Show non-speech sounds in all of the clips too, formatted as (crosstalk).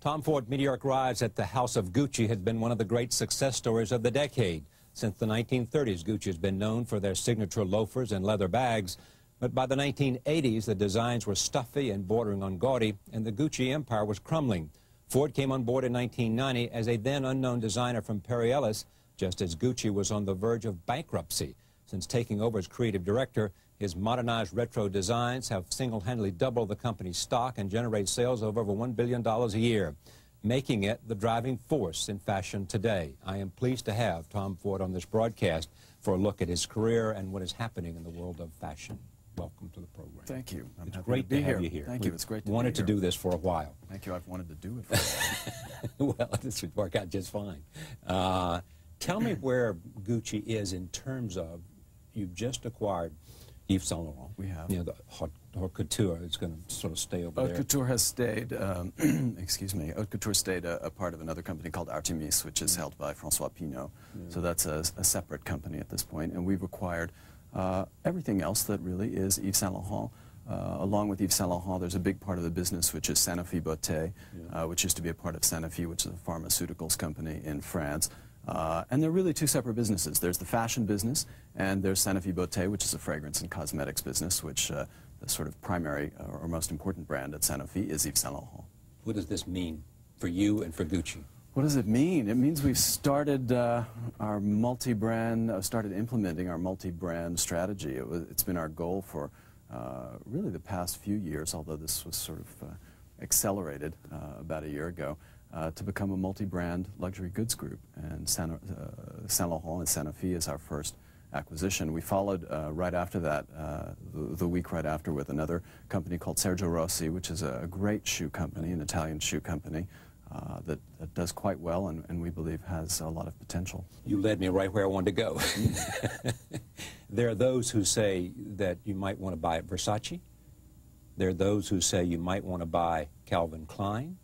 Tom Ford meteoric rise at the House of Gucci has been one of the great success stories of the decade. Since the 1930s, Gucci has been known for their signature loafers and leather bags. But by the 1980s, the designs were stuffy and bordering on gaudy, and the Gucci empire was crumbling. Ford came on board in 1990 as a then unknown designer from Perry Ellis, just as Gucci was on the verge of bankruptcy. Since taking over as creative director, his modernized retro designs have single-handedly doubled the company's stock and generate sales of over $1 billion a year, making it the driving force in fashion today. I am pleased to have Tom Ford on this broadcast for a look at his career and what is happening in the world of fashion. Welcome to the program. Thank you. I'm it's great to, to have here. you here. Thank we you. It's great to wanted to do this for a while. Thank you. I've wanted to do it for a while. (laughs) well, this would work out just fine. Uh, tell me (clears throat) where Gucci is in terms of you've just acquired Yves Saint Laurent. We have. You know, the haute, haute couture is going to sort of stay over haute there. Haute couture has stayed, um, (clears throat) excuse me, haute couture stayed a, a, part of another company called Artémis, which is held by Francois Pinault. Yeah. So that's a, a, separate company at this point. point, and we've acquired uh, everything else that really is Yves Saint Laurent. Uh, along with Yves Saint Laurent, there's a big part of the business which is Sanofi Beauté, yeah. uh, which used to be a part of Sanofi, which is a pharmaceuticals company in France. Uh, and they're really two separate businesses. There's the fashion business, and there's Sanofi Beauté, which is a fragrance and cosmetics business, which uh, the sort of primary uh, or most important brand at Sanofi is Yves Saint Laurent. What does this mean for you and for Gucci? What does it mean? It means we've started uh, our multi-brand, uh, started implementing our multi-brand strategy. It was, it's been our goal for uh, really the past few years, although this was sort of accelerated about a year ago uh, to become a multi-brand luxury goods group. And Saint, uh, Saint Laurent and Sanofi is our first acquisition. We followed uh, right after that, uh, the, the, week right after, with another company called Sergio Rossi, which is a, great shoe company, an Italian shoe company. Uh, that, that, does quite well and, and, we believe has a lot of potential. You led me right where I wanted to go. (laughs) there are those who say that you might want to buy Versace. There are those who say you might want to buy Calvin Klein.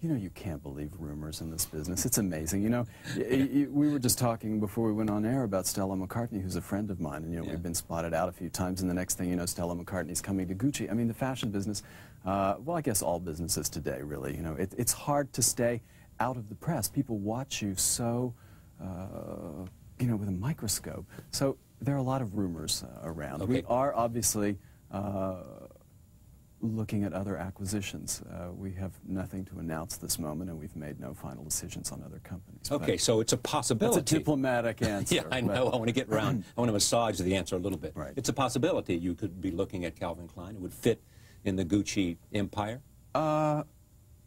You know, you can't believe rumors in this business. It's amazing. You know, we were just talking before we went on air about Stella McCartney, who's a friend of mine, and you know, yeah. we've been spotted out a few times, and the next thing you know, Stella McCartney's coming to Gucci. I mean, the fashion business, uh, well, I guess all businesses today, really. You know, it, it's hard to stay out of the press. People watch you so, uh, you know, with a microscope. So there are a lot of rumors uh, around. Okay. We are obviously. Looking at other acquisitions. Uh, we have nothing to announce this moment, and we've made no final decisions on other companies. Okay, but so it's a possibility. It's a diplomatic (laughs) answer. yeah, I know. I want to get around. (laughs) I want to massage the answer a little bit. Right. It's a possibility you could be looking at Calvin Klein. It would fit in the Gucci empire. Uh,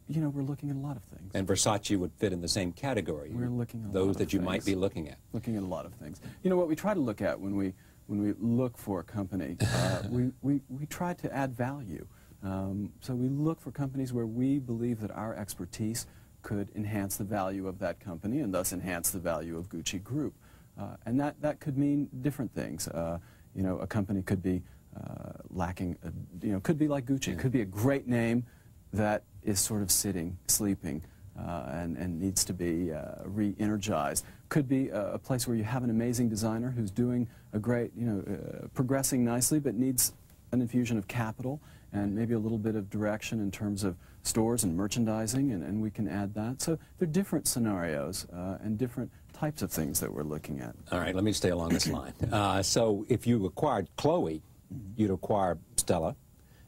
you know, we're looking at a lot of things. And Versace would fit in the same category. We're looking at those that you things. might be looking at. Looking at a lot of things. You know what we try to look at when we when we look for a company, uh, (laughs) we, we, we try to add value. Um, so we look for companies where we believe that our expertise could enhance the value of that company and thus enhance the value of Gucci Group. Uh, and that, that could mean different things. Uh, you know, a company could be uh, lacking, a, you know, could be like Gucci. It could be a great name that is sort of sitting, sleeping, uh, and, and needs to be uh, re-energized. Could be a, a, place where you have an amazing designer who's doing a great, you know, uh, progressing nicely, but needs an infusion of capital and maybe a little bit of direction in terms of stores and merchandising, and, and we can add that. So there are different scenarios uh, and different types of things that we're looking at. All right, let me stay along this (clears throat) line. Uh, so if you acquired Chloe, you'd acquire Stella,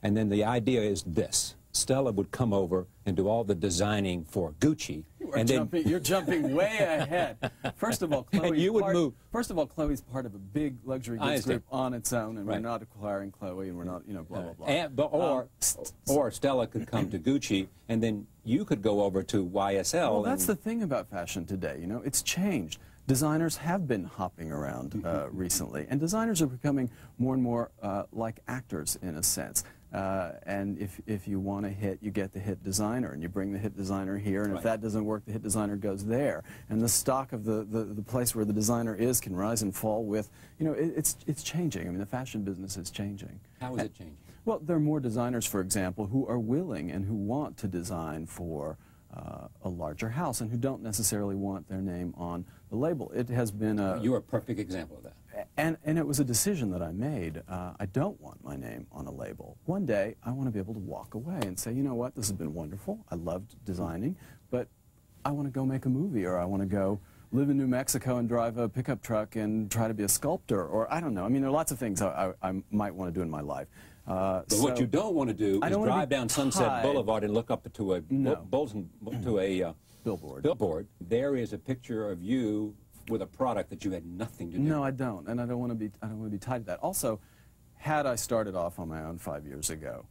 and then the idea is this. Stella would come over and do all the designing for Gucci. You and jumping, then, you're jumping way ahead. First of all, (laughs) Chloe. you would part, move. First of all, Chloe's part of a big luxury goods group on its own, and right. we're not acquiring Chloe, and we're not, you know, blah blah blah. And, but, or, um, or Stella could come to Gucci, and then you could go over to YSL. Well, that's the thing about fashion today. You know, it's changed. Designers have been hopping around uh, recently, and designers are becoming more and more uh, like actors in a sense. Uh, and if, if you want a hit, you get the hit designer, and you bring the hit designer here, and right. if that doesn't work, the hit designer goes there. And the stock of the, the, the place where the designer is can rise and fall with, you know, it, it's, it's changing. I mean, the fashion business is changing. How is it changing? Well, there are more designers, for example, who are willing and who want to design for uh, a larger house and who don't necessarily want their name on the label. It has been a... You're a perfect example of that. And, and it was a decision that I made. Uh, I don't want my name on a label. One day, I want to be able to walk away and say, you know what, this has been wonderful. I loved designing, but I want to go make a movie or I want to go live in New Mexico and drive a pickup truck and try to be a sculptor or I don't know. I mean, there are lots of things I, I, I might want to do in my life. Uh, but so what you don't want to do is drive down Sunset Boulevard and look up to a no. bulletin, to a uh, billboard. Billboard. There is a picture of you with a product that you had nothing to do. With No, I don't, and I don't want to be. I don't want to be tied to that. Also, had I started off on my own five years ago,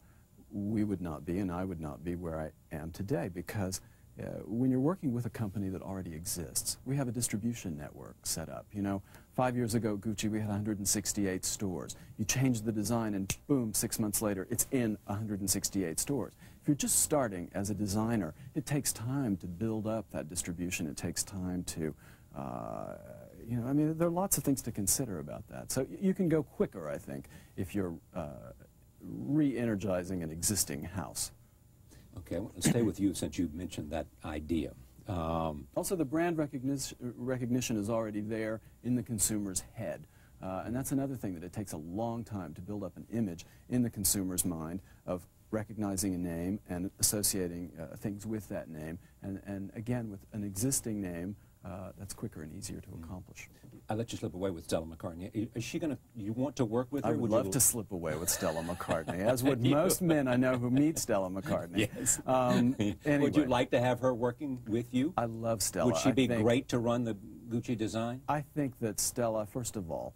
we would not be, and I would not be where I am today because. Uh, when you're working with a company that already exists, we have a distribution network set up. You know, five years ago, Gucci, we had 168 stores. You change the design and boom, six months later, it's in 168 stores. If you're just starting as a designer, it takes time to build up that distribution. It takes time to uh, you know, I mean, there are lots of things to consider about that. So you can go quicker, I think, if you're uh, re-energizing an existing house. Okay, I want to stay with you since you mentioned that idea. Um, also, the brand recognition, recognition is already there in the consumer's head. Uh, and that's another thing that it takes a long time to build up an image in the consumer's mind of recognizing a name and associating uh, things with that name. And, and again, with an existing name, uh, that's quicker and easier to mm. accomplish. I let you slip away with Stella McCartney. Is she going to, you want to work with her? I would, would love to slip away with Stella (laughs) McCartney, as (laughs) would most men I know who meet Stella McCartney. Yes. Um, anyway. (laughs) Would you like to have her working with you? I love Stella. Would she be great to run the Gucci design? I think that Stella, first of all,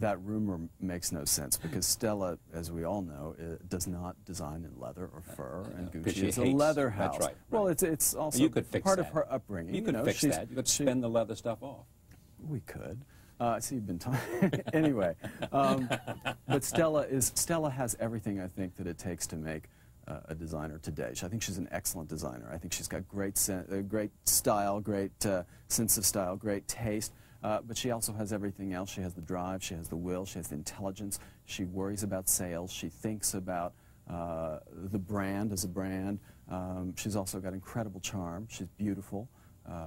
that rumor makes no sense because Stella, as we all know, does not design in leather or fur, and Gucci is a leather house. That's right, right. Well, it's it's also part that. of her upbringing. You could you know, fix that. You could spin she, the leather stuff off. We could. Uh, I see you've been talking. (laughs) anyway, um, but Stella is Stella has everything I think that it takes to make uh, a designer today. I think she's an excellent designer. I think she's got great uh, great style, great uh, sense of style, great taste. Uh, but she also has everything else. She has the drive, she has the will, she has the intelligence. She worries about sales. She thinks about uh, the brand as a brand. Um, she's also got incredible charm. She's beautiful. Uh,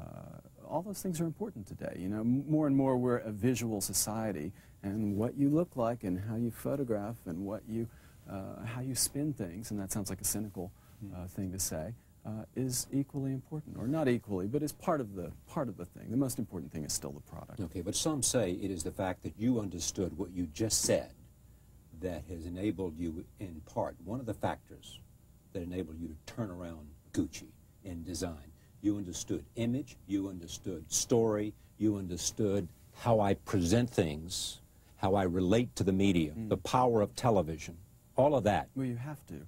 all those things are important today. You know, more and more we're a visual society, and what you look like, and how you photograph, and what you, uh, how you spin things, and that sounds like a cynical uh, thing to say uh, is equally important, or not equally, but is part of the part of the thing. The most important thing is still the product. Okay, but some say it is the fact that you understood what you just said that has enabled you, in part, one of the factors that enabled you to turn around Gucci in design. You understood image, you understood story, you understood how I present things, how I relate to the media, mm. the power of television, all of that. Well, you have to.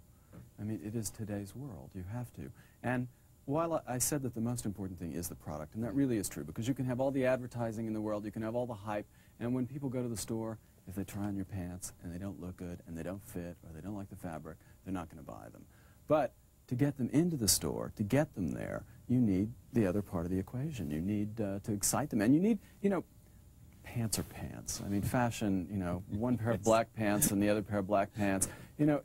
I mean, it is today's world. You have to. And while I said that the most important thing is the product, and that really is true, because you can have all the advertising in the world, you can have all the hype, and when people go to the store, if they try on your pants and they don't look good and they don't fit or they don't like the fabric, they're not going to buy them. But to get them into the store, to get them there, you need the other part of the equation. You need uh, to excite them. And you need, you know, pants are pants. I mean, fashion, you know, one pair of black pants and the other pair of black pants. You know,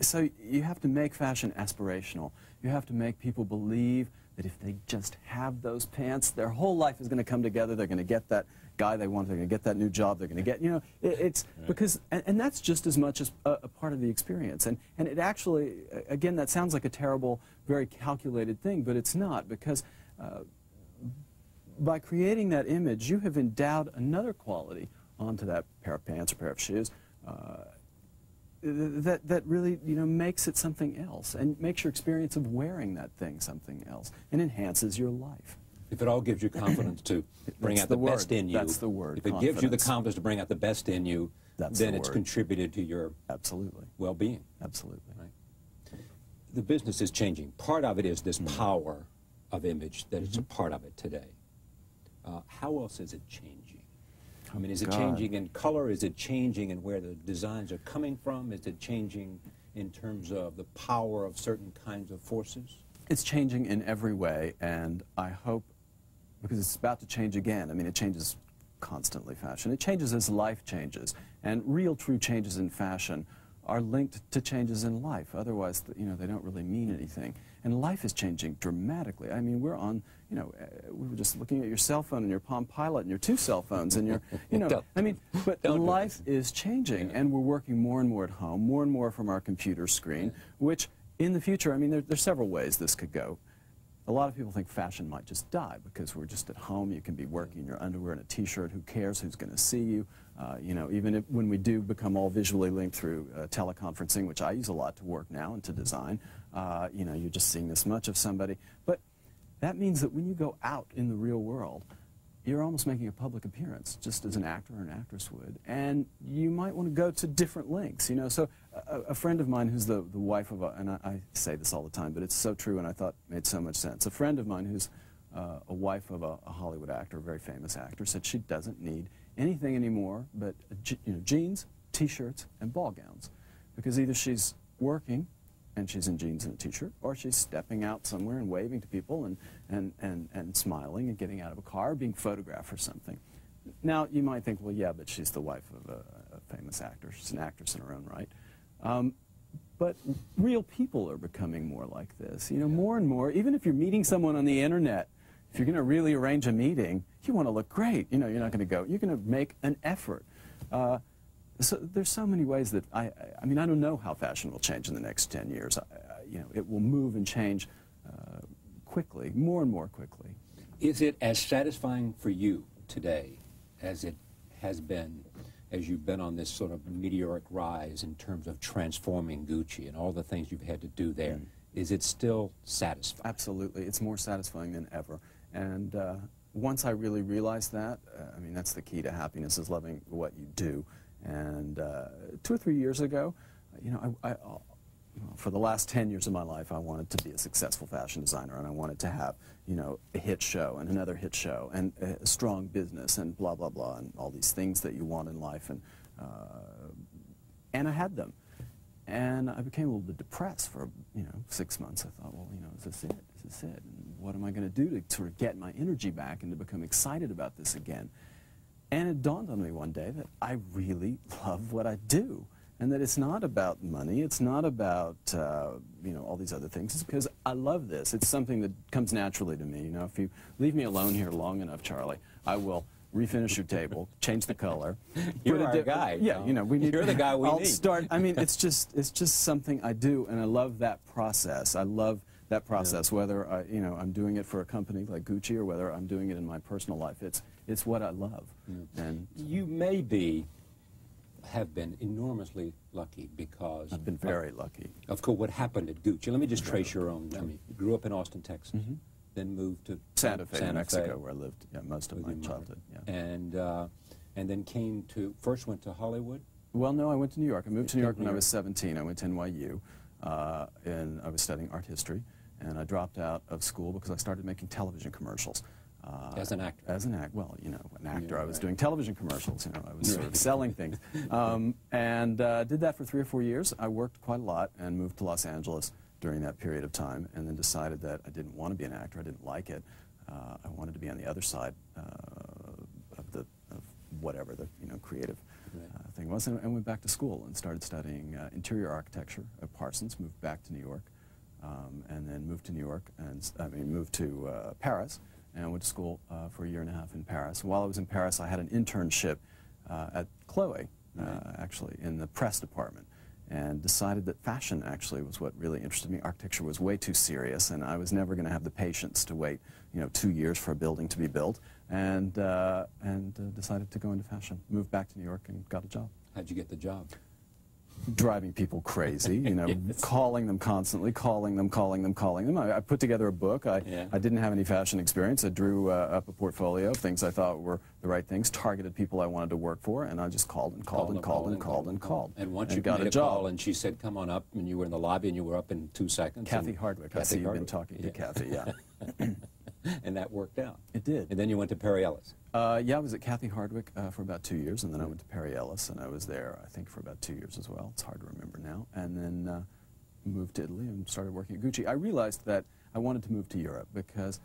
so you have to make fashion aspirational. You have to make people believe that if they just have those pants, their whole life is going to come together. They're going to get that guy they want. They're going to get that new job. They're going to get, you know, it, it's right. because, and, and, that's just as much as a, a, part of the experience. And, and it actually, again, that sounds like a terrible, very calculated thing, but it's not because uh, by creating that image, you have endowed another quality onto that pair of pants or pair of shoes. Uh, that, that really you know, makes it something else and makes your experience of wearing that thing something else and enhances your life. If it all gives you confidence to (laughs) bring out the, the best in you, that's the word. If it confidence. gives you the confidence to bring out the best in you, that's then the it's contributed to your absolutely well-being. Absolutely. Right. The business is changing. Part of it is this mm-hmm. power of image that mm -hmm. it's a mm-hmm. part of it today. Uh, how else is it changing? I mean, is it God. changing in color? Is it changing in where the designs are coming from? Is it changing in terms of the power of certain kinds of forces? It's changing in every way, and I hope, because it's about to change again, I mean, it changes constantly, fashion. It changes as life changes, and real true changes in fashion are linked to changes in life. Otherwise, you know, they don't really mean anything. And life is changing dramatically. I mean, we're on, you know, uh, we were just looking at your cell phone and your Palm Pilot and your two cell phones and your, (laughs) you know, I mean, but life is changing and we're working more and more at home, more and more from our computer screen, which in the future, I mean, there, there's several ways this could go. A lot of people think fashion might just die because we're just at home. You can be working in your underwear and a T-shirt. Who cares who's going to see you? Uh, you know, even if, when we do become all visually linked through uh, teleconferencing, which I use a lot to work now and to design, uh, you know, you're just seeing this much of somebody. But that means that when you go out in the real world, you're almost making a public appearance, just as an actor or an actress would. And you might want to go to different lengths, you know. So a, a friend of mine who's the, the wife of a, and I, I, say this all the time, but it's so true and I thought made so much sense. A friend of mine who's uh, a wife of a, a, Hollywood actor, a very famous actor, said she doesn't need anything anymore but you know, jeans, T-shirts, and ball gowns. Because either she's working and she's in jeans and a t-shirt, or she's stepping out somewhere and waving to people and, and, and, and smiling and getting out of a car, being photographed or something. Now, you might think, well, yeah, but she's the wife of a, a famous actor. She's an actress in her own right. Um, but real people are becoming more like this. You know, more and more, even if you're meeting someone on the internet, if you're going to really arrange a meeting, you want to look great. You know, you're not going to go, you're going to make an effort. Uh, so there's so many ways that I, I mean, I don't know how fashion will change in the next 10 years. I, I, you know, it will move and change uh, quickly, more and more quickly. Is it as satisfying for you today as it has been as you've been on this sort of meteoric rise in terms of transforming Gucci and all the things you've had to do there? Mm. Is it still satisfying? Absolutely. It's more satisfying than ever. And uh, once I really realized that, uh, I mean, that's the key to happiness is loving what you do. And uh, two or three years ago, you know, I, I, for the last 10 years of my life, I wanted to be a successful fashion designer, and I wanted to have, you know, a hit show and another hit show and a strong business and blah, blah, blah, and all these things that you want in life. And, uh, and I had them. And I became a little bit depressed for, you know, six months. I thought, well, you know, is this it? Is this it? And what am I going to do to sort of get my energy back and to become excited about this again? And it dawned on me one day that I really love what I do and that it's not about money, it's not about, uh, you know, all these other things. It's because I love this. It's something that comes naturally to me. You know, if you leave me alone here long enough, Charlie, I will refinish your table, (laughs) change the color. (laughs) You're our guy. Yeah, you know, we need. You're the guy we I'll need. start. I mean, (laughs) it's just it's just something I do, and I love that process. I love that process, yeah. whether I, you know I'm doing it for a company like Gucci or whether I'm doing it in my personal life. It's it's what I love. Yeah. And you may be have been enormously lucky because I've been very of, lucky. Of course, what happened at Gucci? Let me just trace your own. I mean, you grew up in Austin, Texas. Mm -hmm then moved to Santa Fe, Santa Mexico, Fe, where I lived yeah, most of my childhood. Yeah. And uh, and then came to first went to Hollywood. Well, no, I went to New York. I moved to New York when I was 17. I went to NYU, uh, and I was studying art history. And I dropped out of school because I started making television commercials. Uh, as an actor? As an actor. Well, you know, an actor. Yeah, I was right. doing television commercials. You know, I was sort of selling things. Um, and uh, did that for three or four years. I worked quite a lot and moved to Los Angeles during that period of time, and then decided that I didn't want to be an actor. I didn't like it. Uh, I wanted to be on the other side uh, of the of whatever the you know creative uh, thing was, and, and, went back to school and started studying uh, interior architecture at Parsons. Moved back to New York, um, and then moved to New York, and I mean moved to uh, Paris, and went to school uh, for a year and a half in Paris. While I was in Paris, I had an internship at Chloe, right. actually, in the press department and decided that fashion actually was what really interested me. Architecture was way too serious, and I was never going to have the patience to wait, you know, two years for a building to be built, and, uh, and uh, decided to go into fashion. Moved back to New York and got a job. How'd you get the job? Driving people crazy, you know, (laughs) yes. calling them constantly, calling them, calling them, calling them. I, I put together a book. I, yeah. I didn't have any fashion experience. I drew uh, up a portfolio of things I thought were the right things, targeted people I wanted to work for, and I just called and called, and, called, and called and called. And once you got a, a job, call and she said, come on up, and you were in the lobby and you were up in two seconds. Cathy Hardwick. Cathy I see Hardwick. you've been talking yeah. to Cathy, yeah. (laughs) (laughs) and that worked out. It did. And then you went to Perry Ellis. Uh, yeah, I was at Cathy Hardwick uh, for about two years, and then I went to Perry Ellis, and I was there, I think, for about two years as well. It's hard to remember now. And then uh, moved to Italy and started working at Gucci. I realized that I wanted to move to Europe because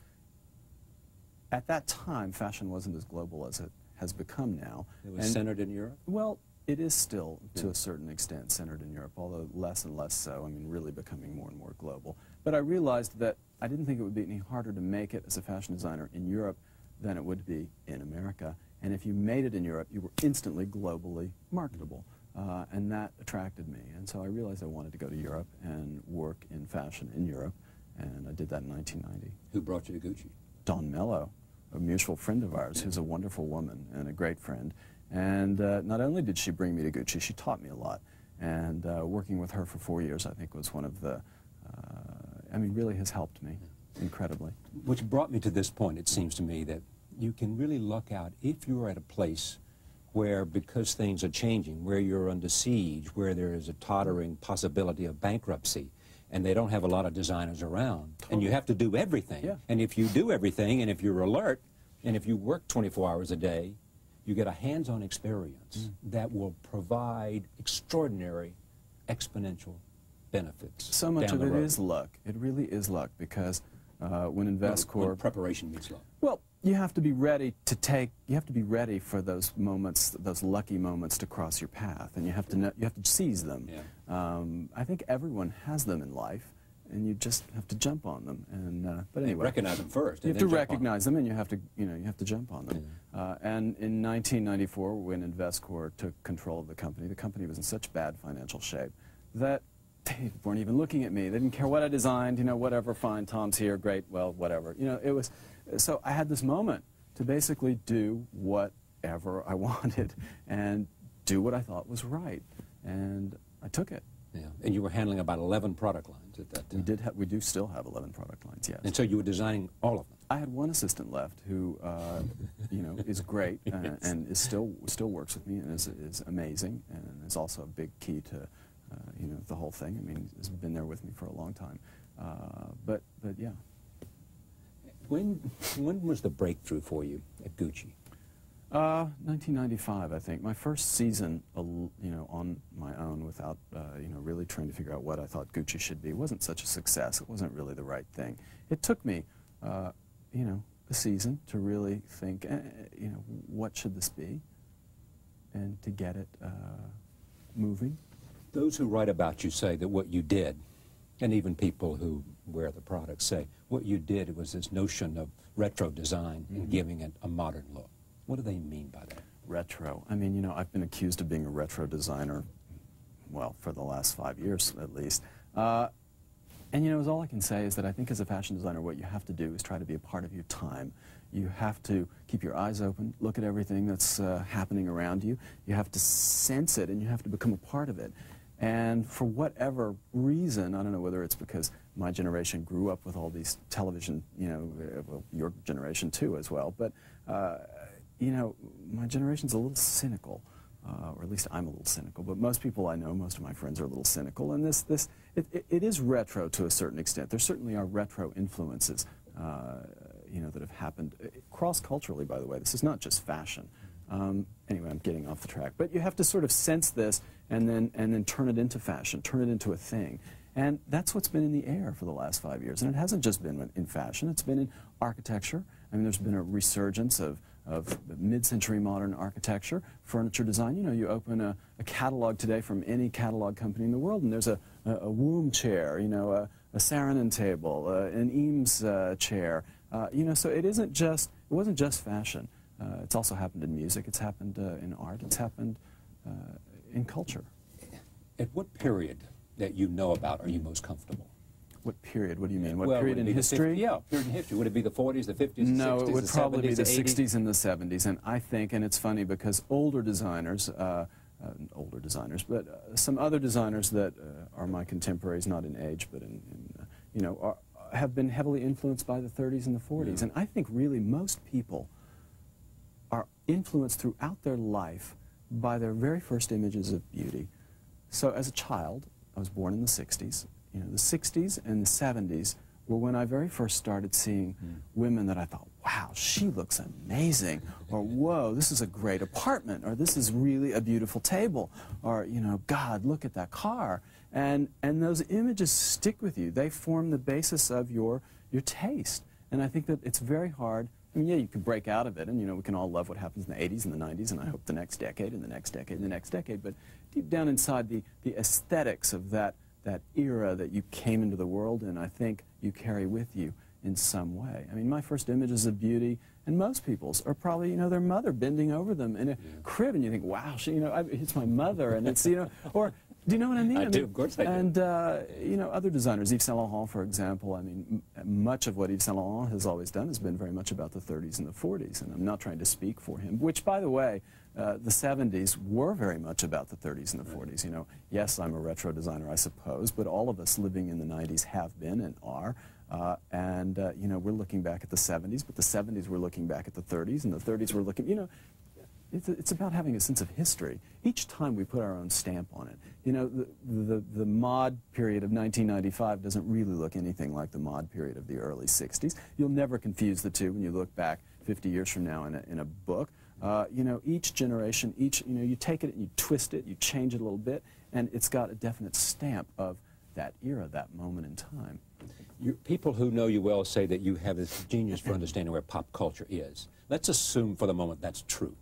at that time, fashion wasn't as global as it has become now. It was and, centered in Europe? Well, it is still, to a certain extent, centered in Europe, although less and less so. I mean, really becoming more and more global. But I realized that I didn't think it would be any harder to make it as a fashion designer in Europe than it would be in America. And if you made it in Europe, you were instantly globally marketable. Uh, and that attracted me. And so I realized I wanted to go to Europe and work in fashion in Europe. And I did that in 1990. Who brought you to Gucci? Dawn Mello, a mutual friend of ours, who's a wonderful woman and a great friend. And uh, not only did she bring me to Gucci, she taught me a lot. And uh, working with her for four years, I think, was one of the, I mean, really has helped me incredibly. Which brought me to this point, it seems to me, that you can really luck out if you're at a place where, because things are changing, where you're under siege, where there is a tottering possibility of bankruptcy, and they don't have a lot of designers around, totally. and you have to do everything. Yeah. And if you do everything, and if you're alert, and if you work 24 hours a day, you get a hands-on experience mm. that will provide extraordinary exponential benefits. So much of it road. is luck. It really is luck because uh, when Investcorp... Well, preparation means luck. Well, you have to be ready to take, you have to be ready for those moments, those lucky moments to cross your path, and you have to, know, you have to seize them. Yeah. Um, I think everyone has them in life, and you just have to jump on them. And uh, but anyway, recognize them first. You have to recognize them, and you have to you know you have to jump on them. Yeah. Uh, and in 1994, when Investcorp took control of the company, the company was in such bad financial shape that they weren't even looking at me. They didn't care what I designed. You know, whatever, fine. Tom's here, great. Well, whatever. You know, it was. So I had this moment to basically do whatever (laughs) I wanted and do what I thought was right, and I took it. Yeah, and you were handling about 11 product lines at that time. We did. Ha we do still have 11 product lines. Yes. And so you were designing all of them. I had one assistant left who, uh, you know, is great (laughs) uh, yes. and is still still works with me and is is amazing and is also a big key to, you know, the whole thing. I mean, has been there with me for a long time. Uh, but but yeah. When when was the breakthrough for you at Gucci? Uh, 1995, I think. My first season, you know, on my own, without uh, you know really trying to figure out what I thought Gucci should be, wasn't such a success. It wasn't really the right thing. It took me, uh, you know, a season to really think, eh, you know, what should this be, and to get it uh, moving. Those who write about you say that what you did, and even people who wear the products say, what you did was this notion of retro design mm -hmm. and mm-hmm. giving it a modern look. What do they mean by that? Retro. I mean, you know, I've been accused of being a retro designer, well, for the last five years at least. Uh, and, you know, as all I can say is that I think as a fashion designer, what you have to do is try to be a part of your time. You have to keep your eyes open, look at everything that's uh, happening around you. You have to sense it, and you have to become a part of it. And for whatever reason, I don't know whether it's because my generation grew up with all these television, you know, uh, well, your generation too as well, but uh, you know, my generation's a little cynical, uh, or at least I'm a little cynical, but most people I know, most of my friends are a little cynical, and this, this it, it, it is retro to a certain extent. There certainly are retro influences, uh, you know, that have happened uh, cross-culturally, by the way. This is not just fashion. Um, anyway, I'm getting off the track. But you have to sort of sense this and then, and then turn it into fashion, turn it into a thing. And that's what's been in the air for the last five years. And it hasn't just been in fashion, it's been in architecture. I mean, there's been a resurgence of of mid-century modern architecture, furniture design. You know, you open a, a, catalog today from any catalog company in the world, and there's a, a, a Womb chair, you know, a, a Saarinen table, uh, an Eames uh, chair. Uh, you know, so it isn't just, it wasn't just fashion. Uh, it's also happened in music, it's happened uh, in art, it's happened uh, in culture. At what period that you know about are you most comfortable? What period? What do you mean? What well, period in history? 50, yeah, period in history. Would it be the 40s, the 50s, no, the 60s, it would probably 70s, be the 80s? 60s and the 70s. And I think, and it's funny because older designers, uh, uh, older designers, but uh, some other designers that uh, are my contemporaries, not in age, but in, in uh, you know, are, have been heavily influenced by the 30s and the 40s. Yeah. And I think really most people influenced throughout their life by their very first images of beauty. So as a child, I was born in the 60s, you know, the 60s and the 70s were when I very first started seeing mm. women that I thought, wow, she looks amazing, or whoa, this is a great apartment, or this is really a beautiful table, or, you know, God, look at that car. And, and those images stick with you. They form the basis of your, your taste. And I think that it's very hard I mean, yeah, you can break out of it, and you know we can all love what happens in the 80s and the 90s, and I hope the next decade and the next decade and the next decade. But deep down inside, the the aesthetics of that that era that you came into the world in, I think you carry with you in some way. I mean, my first images of beauty, and most people's, are probably, you know, their mother bending over them in a yeah. crib, and you think, wow, she, you know, I, it's my mother, and it's, you know, or do you know what I mean? I, I mean, do, of course I do. And, uh, you know, other designers, Yves Saint Laurent, for example, I mean, much of what Yves Saint Laurent has always done has been very much about the 30s and the 40s, and I'm not trying to speak for him, which, by the way, uh, the 70s were very much about the 30s and the 40s. You know, yes, I'm a retro designer, I suppose, but all of us living in the 90s have been and are. Uh, and, uh, you know, we're looking back at the 70s, but the 70s we're looking back at the 30s, and the 30s we're looking, you know, it's, it's about having a sense of history. Each time we put our own stamp on it. You know, the, the, the mod period of 1995 doesn't really look anything like the mod period of the early 60s. You'll never confuse the two when you look back 50 years from now in a, in a book. Uh, you know, each generation, each, you know, you take it and you twist it, you change it a little bit, and it's got a definite stamp of that era, that moment in time. You, people who know you well say that you have this genius for understanding where pop culture is. Let's assume for the moment that's true.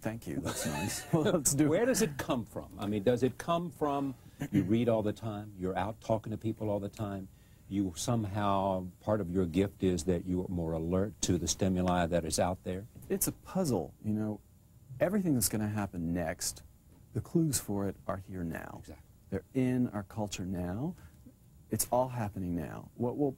Thank you. That's nice. (laughs) well, let's do Where does it come from? I mean, does it come from you read all the time, you're out talking to people all the time, you somehow, part of your gift is that you are more alert to the stimuli that is out there? It's a puzzle, you know. Everything that's going to happen next, the clues for it are here now. Exactly. They're in our culture now. It's all happening now. What will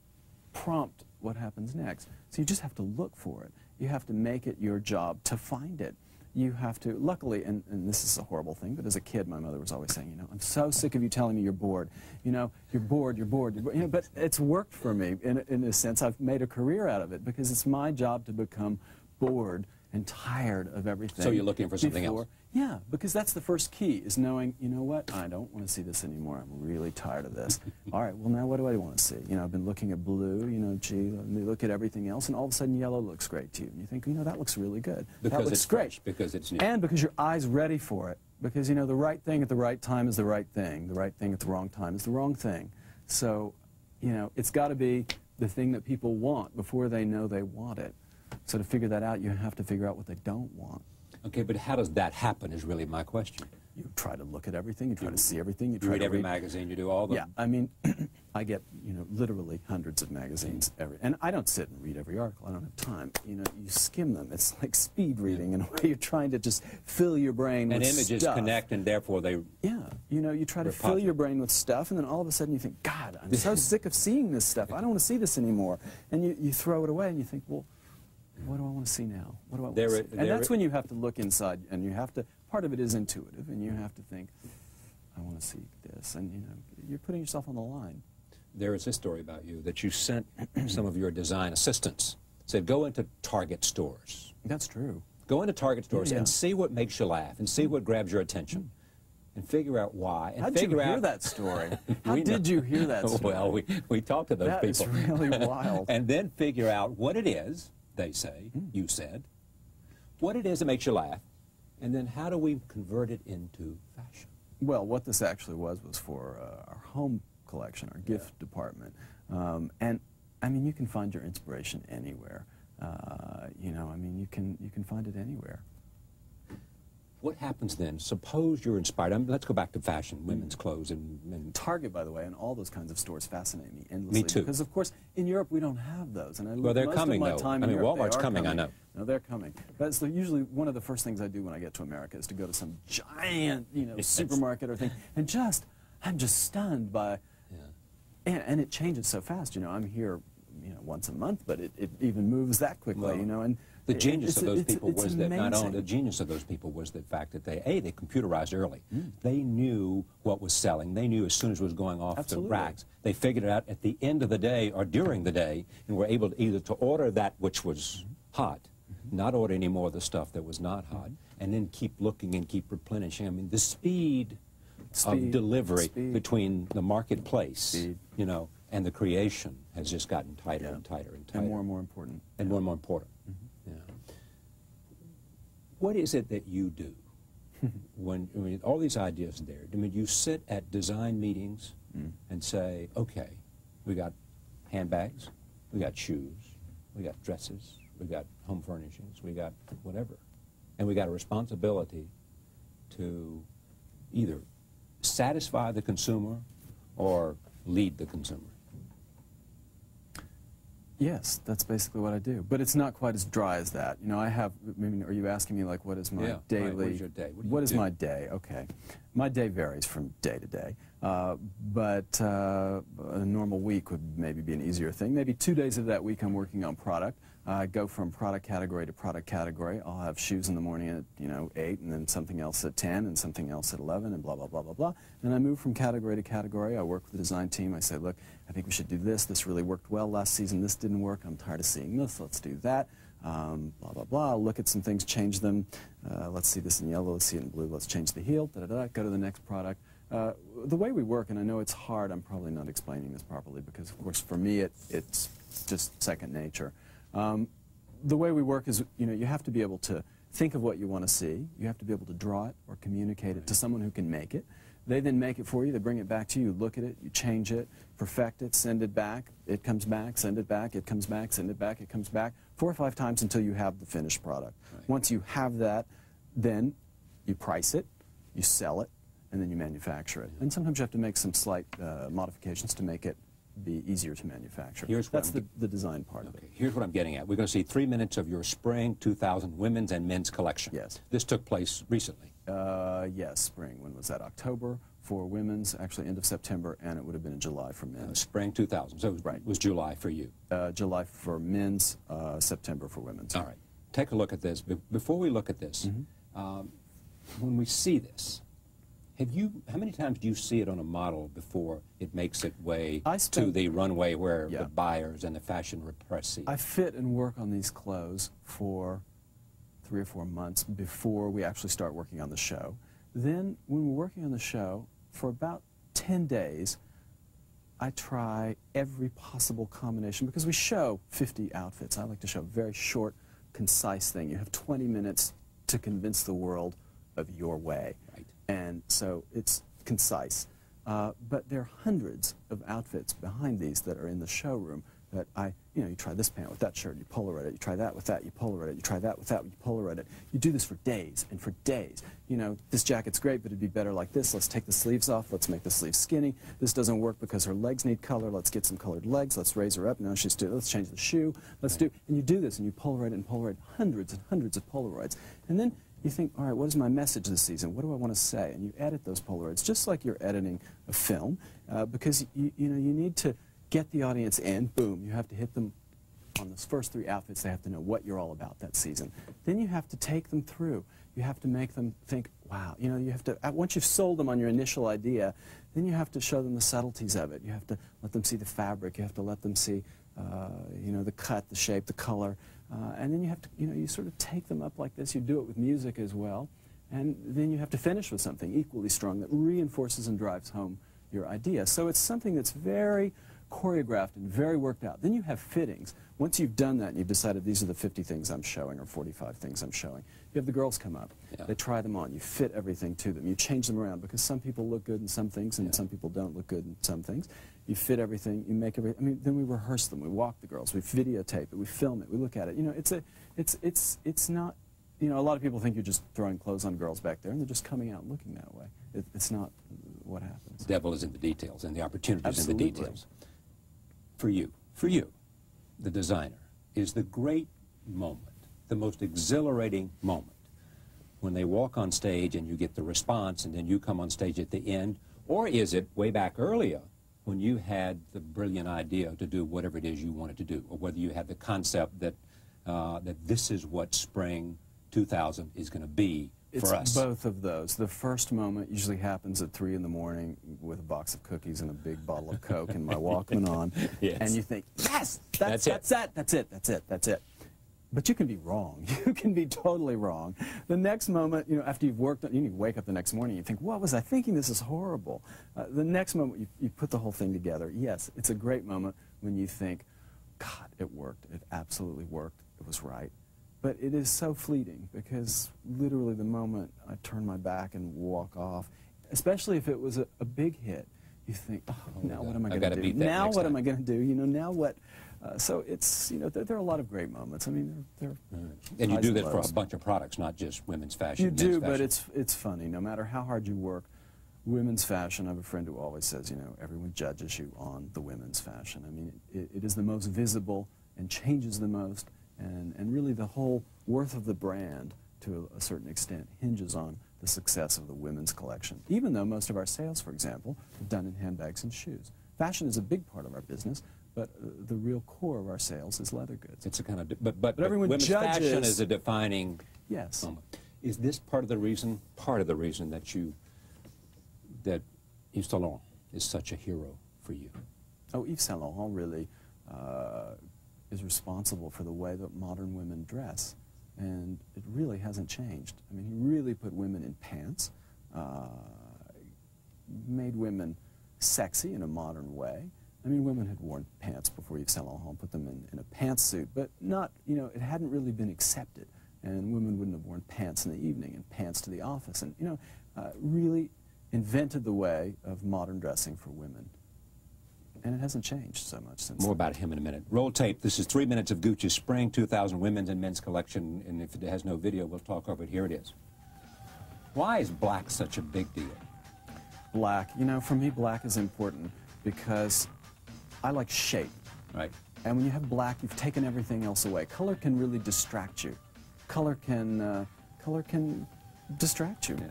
prompt what happens next? So you just have to look for it. You have to make it your job to find it you have to, luckily, and, and, this is a horrible thing, but as a kid, my mother was always saying, you know, I'm so sick of you telling me you're bored. You know, you're bored, you're bored, you're bored. You know, but it's worked for me in, in a sense. I've made a career out of it because it's my job to become bored and tired of everything. So you're looking for something else? Yeah, because that's the first key, is knowing, you know what, I don't want to see this anymore. I'm really tired of this. (laughs) all right, well, now what do I want to see? You know, I've been looking at blue, you know, gee, let me look at everything else, and all of a sudden yellow looks great to you. And you think, you know, that looks really good. Because that looks it's great. Fresh, because it's new. And because your eye's ready for it. Because, you know, the right thing at the right time is the right thing. The right thing at the wrong time is the wrong thing. So, you know, it's got to be the thing that people want before they know they want it. So to figure that out, you have to figure out what they don't want. Okay, but how does that happen is really my question. You try to look at everything, you try you, to see everything, you try read to every read. magazine, you do all the... Yeah, I mean, (clears throat) I get, you know, literally hundreds of magazines every, and I don't sit and read every article, I don't have time. You know, you skim them. It's (laughs) like speed reading in a way. You're trying to just fill your brain and with images stuff. connect, and therefore they... Yeah, you know, you try to fill your brain with stuff, and then all of a sudden you think, God, I'm so (laughs) sick of seeing this stuff. I don't want to see this anymore. And you, you throw it away, and you think, well, what do I want to see now? What do I want there, to see? And that's when you have to look inside, and you have to, part of it is intuitive, and you have to think, I want to see this. And, you know, you're putting yourself on the line. There is this story about you that you sent (clears throat) some of your design assistants, said, go into Target stores. That's true. Go into Target stores yeah. and see what makes you laugh, and see what grabs your attention and figure out why. And How did you hear out, that story? How did you hear that (laughs) story? Well, we, we talked to those that people. That is really (laughs) wild. and then figure out what it is they say, mm. you said, what it is that makes you laugh, and then how do we convert it into fashion? Well, what this actually was was for uh, our home collection, our gift yeah. department. Um, and I mean, you can find your inspiration anywhere. Uh, you know, I mean, you can, you can find it anywhere. What happens then? Suppose you're inspired. I mean, let's go back to fashion, mm-hmm. women's clothes, and, and, Target, by the way, and all those kinds of stores fascinate me endlessly. Me too. Because of course, in Europe we don't have those, and I well, they're coming though. time I mean, Europe, Walmart's coming, coming, I know. No, they're coming. But so usually one of the first things I do when I get to America is to go to some giant, you know, supermarket or thing, and just I'm just stunned by, yeah. and, and it changes so fast. You know, I'm here, you know, once a month, but it, it even moves that quickly. Well, you know, and the genius of those it's, people it's was amazing. that not only the genius of those people was the fact that they a they computerized early. Mm. They knew what was selling. They knew as soon as it was going off Absolutely. the racks. They figured it out at the end of the day or during the day, and were able to either to order that which was mm -hmm. hot, mm -hmm. not order any more of the stuff that was not hot, mm -hmm. and then keep looking and keep replenishing. I mean, the speed, speed of delivery speed. between the marketplace, speed. you know, and the creation has just gotten tighter yeah. and tighter and tighter. And more and more important. And more and more important. What is it that you do (laughs) when I mean, all these ideas are there? I mean, you sit at design meetings mm. and say, okay, we got handbags, we got shoes, we got dresses, we got home furnishings, we got whatever. And we got a responsibility to either satisfy the consumer or lead the consumer. Yes, that's basically what I do. But it's not quite as dry as that. You know, I have, I mean, are you asking me, like, what is my Yeah, right. daily... What is your day? What what is do? my day? Okay. My day varies from day to day. Uh, but uh, a normal week would maybe be an easier thing. Maybe two days of that week I'm working on product. I go from product category to product category. I'll have shoes in the morning at, you know, 8, and then something else at 10, and something else at 11, and blah, blah, blah, blah, blah. And I move from category to category. I work with the design team. I say, look, I think we should do this. This really worked well last season. This didn't work. I'm tired of seeing this. Let's do that. Um, blah, blah, blah. Look at some things, change them. Uh, let's see this in yellow. Let's see it in blue. Let's change the heel. Da, da, da. Go to the next product. Uh, the way we work, and I know it's hard, I'm probably not explaining this properly because, of course, for me, it, it's just second nature. Um, the way we work is, you know, you have to be able to think of what you want to see. You have to be able to draw it or communicate it to someone who can make it. They then make it for you. They bring it back to you. You look at it. You change it, perfect it, send it back. It comes back, send it back. It comes back, send it back. It comes back four or five times until you have the finished product. Right. Once you have that, then you price it, you sell it, and then you manufacture it. And sometimes you have to make some slight uh, modifications to make it be easier to manufacture. Here's That's the, the design part of it. Here's what I'm getting at. We're going to see three minutes of your spring 2000 women's and men's collection. Yes. This took place recently. Uh, yes, spring. When was that? October for women's, actually end of September, and it would have been in July for Uh, spring 2000. So it was, Right. was July for you. Uh, July for men's, uh, September for women's. All right. Take a look at this. Be- before we look at this, Mm-hmm. um, when we see this, have you? How many times do you see it on a model before it makes its way to the runway where Yeah. the buyers and the fashion press see? it? I fit and work on these clothes for three or four months before we actually start working on the show. Then, when we're working on the show, for about 10 days, I try every possible combination because we show 50 outfits. I like to show a very short, concise thing. You have 20 minutes to convince the world of your way. Right. And so it's concise. Uh, but there are hundreds of outfits behind these that are in the showroom that I, you know, you try this pant with that shirt, you Polaroid it, you try that with that, you Polaroid it, you try that with that, you Polaroid it. You do this for days and for days. You know, this jacket's great, but it'd be better like this. Let's take the sleeves off. Let's make the sleeves skinny. This doesn't work because her legs need color. Let's get some colored legs. Let's raise her up. No, she's too, let's change the shoe. Let's do, and you do this and you Polaroid and Polaroid hundreds and hundreds of Polaroids. And then you think, all right, what is my message this season? What do I want to say? And you edit those Polaroids just like you're editing a film uh, because you, you know you need to get the audience in. Boom, you have to hit them on those first three outfits. They have to know what you're all about that season. Then you have to take them through. You have to make them think, wow, you know, you have to, once you've sold them on your initial idea, then you have to show them the subtleties of it. You have to let them see the fabric. You have to let them see, uh, you know, the cut, the shape, the color. Uh, and then you have to, you know, you sort of take them up like this. You do it with music as well. And then you have to finish with something equally strong that reinforces and drives home your idea. So it's something that's very choreographed and very worked out. Then you have fittings. Once you've done that and you've decided these are the 50 things I'm showing or 45 things I'm showing, you have the girls come up. Yeah. They try them on. You fit everything to them. You change them around because some people look good in some things and Yeah. some people don't look good in some things. You fit everything. You make every. I mean, then we rehearse them. We walk the girls. We videotape it. We film it. We look at it. You know, it's a, it's, it's, it's not. You know, a lot of people think you're just throwing clothes on girls back there, and they're just coming out looking that way. It, it's not what happens. The devil is in the details and the opportunities Absolutely. in the details. For you, for you, the designer, is the great moment, the most exhilarating moment when they walk on stage and you get the response and then you come on stage at the end? Or is it way back earlier when you had the brilliant idea to do whatever it is you wanted to do? Or whether you had the concept that, uh, that this is what spring 2000 is going to be It's for us? both of those. The first moment usually happens at 3 in the morning with a box of cookies and a big bottle of Coke and my Walkman on. (laughs) Yes. And you think, yes, That's that's, it. that's, it. That's it. That's it. That's it. But you can be wrong. (laughs) You can be totally wrong. The next moment, you know, after you've worked on, you wake up the next morning, you think, what was I thinking? This is horrible. Uh, the next moment, you, you put the whole thing together. Yes, it's a great moment when you think, God, it worked. It absolutely worked. It was right. But it is so fleeting because literally the moment I turn my back and walk off, especially if it was a, a big hit, you think, oh, now God, what am I going gotta do? Now what time." am I going to do? You know, now what? Uh, so it's, you know, there, there, are a lot of great moments. I mean, there, right. And you do that for a bunch of products, not just women's fashion. You do, fashion. but it's, it's funny. No matter how hard you work, women's fashion, I have a friend who always says, you know, everyone judges you on the women's fashion. I mean, it, it is the most visible and changes the most, and, and really the whole worth of the brand, to a, certain extent, hinges on the success of the women's collection, even though most of our sales, for example, are done in handbags and shoes. Fashion is a big part of our business, but uh, the real core of our sales is leather goods. It's a kind of, but, but, but, everyone women's judges, fashion is a defining yes. moment. Is this part of the reason, part of the reason that you, that Yves Saint Laurent is such a hero for you? Oh, Yves Saint Laurent really uh, is responsible for the way that modern women dress. And it really hasn't changed. I mean, he really put women in pants, uh, made women sexy in a modern way. I mean, women had worn pants before Yves Saint Laurent put them in, in a pantsuit, but not, you know, it hadn't really been accepted. And women wouldn't have worn pants in the evening and pants to the office. And, you know, uh, really invented the way of modern dressing for women. And it hasn't changed so much since. More then. about him in a minute. Roll tape. This is three minutes of Gucci's Spring 2000 Women's and Men's Collection. And if it has no video, we'll talk over it. Here it is. Why is black such a big deal? Black. You know, for me, black is important because I like shape. Right. And when you have black, you've taken everything else away. Color can really distract you. Color can, uh, color can distract you. Yeah.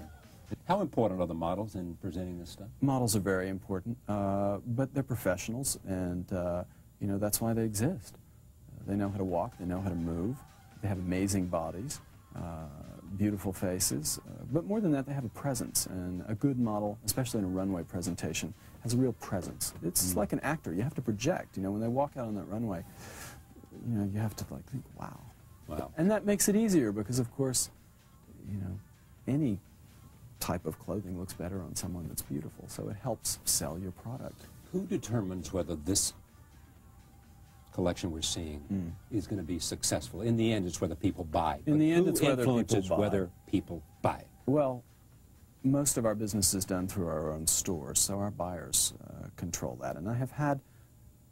How important are the models in presenting this stuff? Models are very important, uh, but they're professionals, and uh, you know that's why they exist. Uh, they know how to walk, they know how to move, they have amazing bodies, uh, beautiful faces, uh, but more than that, they have a presence. And a good model, especially in a runway presentation, has a real presence. It's mm. like an actor; you have to project. You know, when they walk out on that runway, you know, you have to like think, "Wow." Wow. And that makes it easier because, of course, you know, any type of clothing looks better on someone that's beautiful. So it helps sell your product. Who determines whether this collection we're seeing mm. is going to be successful? In the end, it's whether people buy. In the end, it's whether people buy. whether people buy. Well, most of our business is done through our own stores, so our buyers uh, control that. And I have had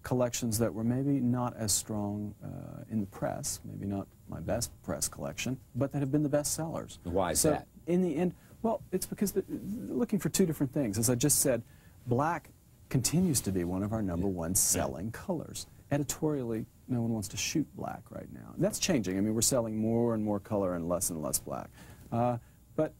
collections that were maybe not as strong uh, in the press, maybe not my best press collection, but that have been the best sellers. Why is so that? In the end, well, it's because they're looking for two different things. As I just said, black continues to be one of our number one selling colors. Editorially, no one wants to shoot black right now. That's changing. I mean, we're selling more and more color and less and less black. Uh, but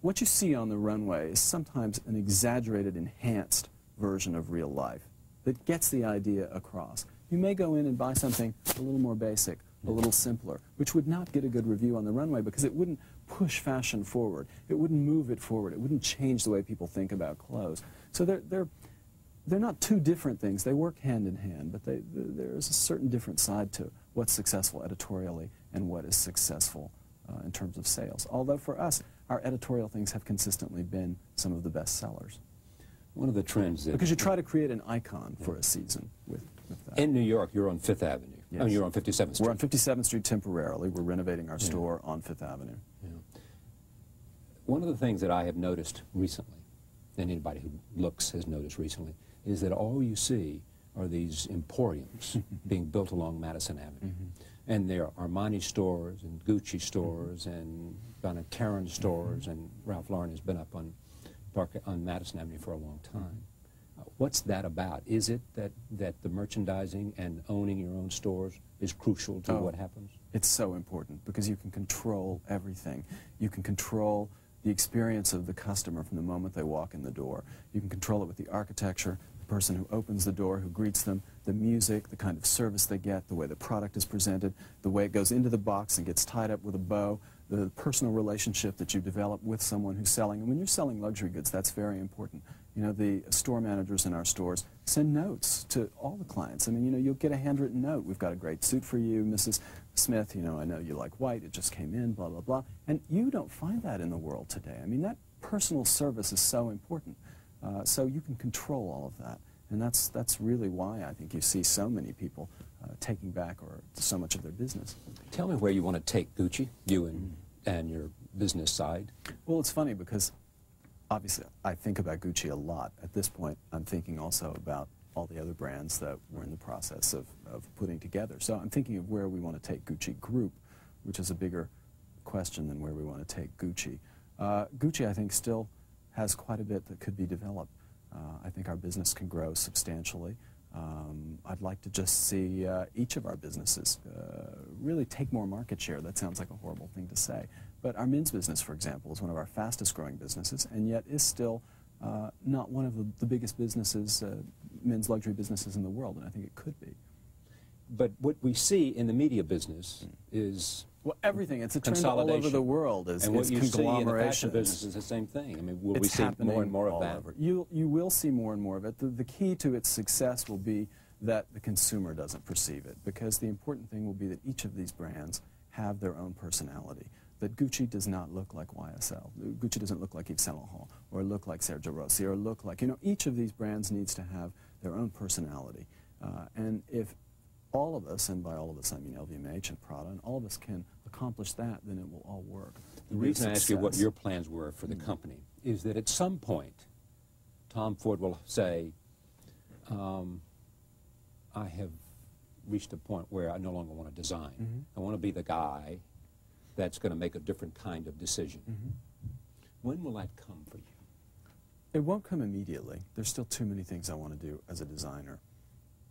what you see on the runway is sometimes an exaggerated, enhanced version of real life that gets the idea across. You may go in and buy something a little more basic, a little simpler, which would not get a good review on the runway because it wouldn't push fashion forward. It wouldn't move it forward. It wouldn't change the way people think about clothes. So they're, they're, they're not two different things. They work hand in hand, but they, there's a certain different side to what's successful editorially and what is successful uh, in terms of sales. Although for us, our editorial things have consistently been some of the best sellers. One of the trends Because you try to create an icon for a season with, with that. In New York, you're on Fifth Avenue. Yes. Oh, you're on 57th Street. We're on 57th Street temporarily. We're renovating our yeah. store on Fifth Avenue. One of the things that I have noticed recently, and anybody who looks has noticed recently, is that all you see are these emporiums (laughs) being built along Madison Avenue. Mm -hmm. And there are Armani stores and Gucci stores mm -hmm. and Donna Karan stores, mm -hmm. and Ralph Lauren has been up on, Park, on Madison Avenue for a long time. Uh, what's that about? Is it that, that the merchandising and owning your own stores is crucial to oh, what happens? It's so important because you can control everything. You can control the experience of the customer from the moment they walk in the door. You can control it with the architecture, the person who opens the door, who greets them, the music, the kind of service they get, the way the product is presented, the way it goes into the box and gets tied up with a bow, the personal relationship that you develop with someone who's selling. And when you're selling luxury goods, that's very important. You know, the store managers in our stores send notes to all the clients. I mean, you know, you'll get a handwritten note. We've got a great suit for you, Mrs. Smith. You know, I know you like white. It just came in, blah, blah, blah. And you don't find that in the world today. I mean, that personal service is so important. Uh, so you can control all of that. And that's, that's really why I think you see so many people uh, taking back or so much of their business. Tell me where you want to take Gucci, you and, and your business side. Well, it's funny because obviously I think about Gucci a lot. At this point, I'm thinking also about all the other brands that we're in the process of, of putting together. So I'm thinking of where we want to take Gucci Group, which is a bigger question than where we want to take Gucci. Uh, Gucci, I think, still has quite a bit that could be developed. Uh, I think our business can grow substantially. Um, I'd like to just see uh, each of our businesses uh, really take more market share. That sounds like a horrible thing to say. But our men's business, for example, is one of our fastest growing businesses and yet is still uh, not one of the, the biggest businesses, uh, men's luxury businesses in the world, and I think it could be. But what we see in the media business is well, everything. It's a trend all over the world. Is, and what you see in the fashion business is the same thing. I mean, will it's we see more and more of that? Over. You you will see more and more of it. The, the key to its success will be that the consumer doesn't perceive it, because the important thing will be that each of these brands have their own personality. That Gucci does not look like YSL. Gucci doesn't look like Yves Saint Laurent, or look like Sergio Rossi, or look like you know. Each of these brands needs to have their own personality, uh, and if all of us, and by all of us I mean LVMH and Prada, and all of us can accomplish that, then it will all work. The reason I ask you what your plans were for the mm. company is that at some point, Tom Ford will say, um, I have reached a point where I no longer want to design. Mm -hmm. I want to be the guy that's going to make a different kind of decision. Mm -hmm. When will that come for you? It won't come immediately. There's still too many things I want to do as a designer.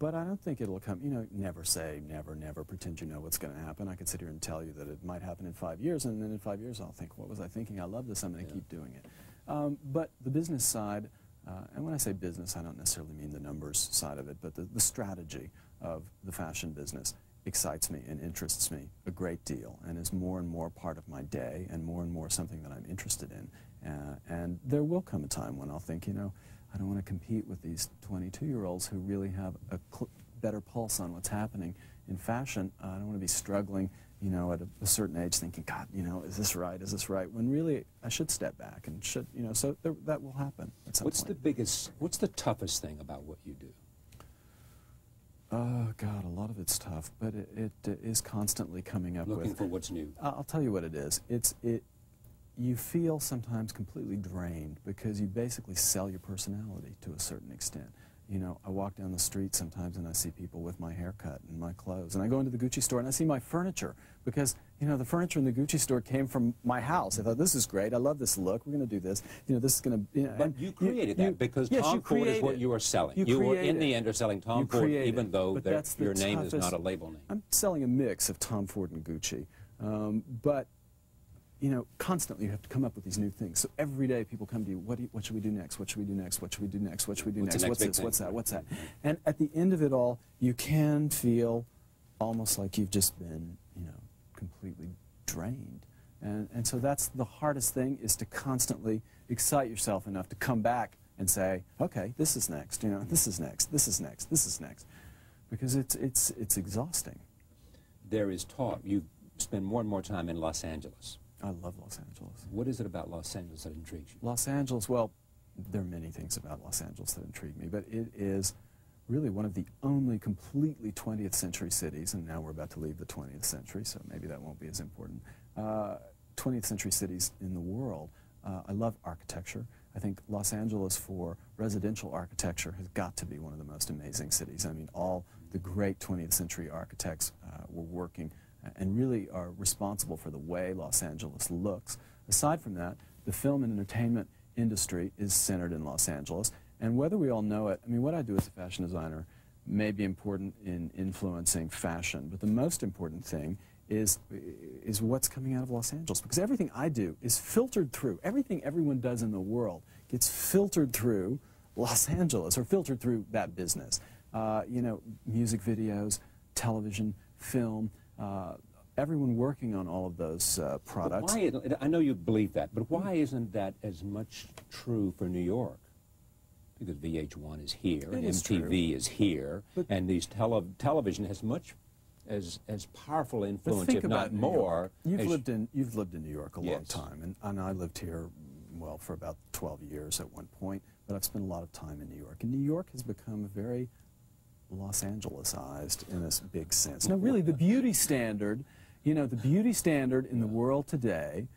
But I don't think it'll come, you know, never say, never, never pretend you know what's going to happen. I could sit here and tell you that it might happen in five years, and then in five years I'll think, what was I thinking? I love this, I'm going to yeah. keep doing it. Um, but the business side, uh, and when I say business, I don't necessarily mean the numbers side of it, but the, the strategy of the fashion business excites me and interests me a great deal and is more and more part of my day and more and more something that I'm interested in. Uh, and there will come a time when I'll think, you know, I don't want to compete with these 22-year-olds who really have a better pulse on what's happening in fashion. Uh, I don't want to be struggling, you know, at a, a, certain age thinking, God, you know, is this right? Is this right? When really I should step back and should, you know, so there, that will happen at some what's point. the biggest, what's the toughest thing about what you do? Oh, God, a lot of it's tough, but it, it uh, is constantly coming up Looking with... for what's new. I'll tell you what it is. It's, it, you feel sometimes completely drained because you basically sell your personality to a certain extent. You know, I walk down the street sometimes and I see people with my haircut and my clothes. And I go into the Gucci store and I see my furniture because, you know, the furniture in the Gucci store came from my house. I thought, this is great. I love this look. We're going to do this. You know, this is going to... You know, but you created you, that because yes, Tom Ford is what you are selling. You, you were in the end are selling Tom Ford even though your name is not a label name. I'm selling a mix of Tom Ford and Gucci. Um, but you know, constantly you have to come up with these new things. So every day people come to you, what, you, what should we do next? What should we do next? What should we do next? What should we do What's next? What's this? Thing? What's that? What's that? And at the end of it all, you can feel almost like you've just been, you know, completely drained. And, and so that's the hardest thing is to constantly excite yourself enough to come back and say, okay, this is next, you know, this is next, this is next, this is next. Because it's, it's, it's exhausting. There is talk, you spend more and more time in Los Angeles. I love Los Angeles. What is it about Los Angeles that intrigues you? Los Angeles, well, there are many things about Los Angeles that intrigue me, but it is really one of the only completely 20th century cities, and now we're about to leave the 20th century, so maybe that won't be as important. Uh, 20th century cities in the world. Uh, I love architecture. I think Los Angeles for residential architecture has got to be one of the most amazing cities. I mean, all the great 20th century architects uh, were working and really are responsible for the way Los Angeles looks. Aside from that, the film and entertainment industry is centered in Los Angeles. And whether we all know it, I mean, what I do as a fashion designer may be important in influencing fashion, but the most important thing is, is what's coming out of Los Angeles. Because everything I do is filtered through, everything everyone does in the world gets filtered through Los Angeles or filtered through that business. Uh, you know, music videos, television, film, everyone working on all of those uh, products. Why, I know you believe that, but why isn't that as much true for New York? Because VH1 is here, it and is MTV true. is here, but and these tele television has much as as powerful influence, if not more. You've lived in you've lived in New York a yes. long time, and, and I lived here, well, for about 12 years at one point. But I've spent a lot of time in New York, and New York has become a very Los Angelesized in this big sense. Now, really, the beauty standard, you know, the beauty standard in the world today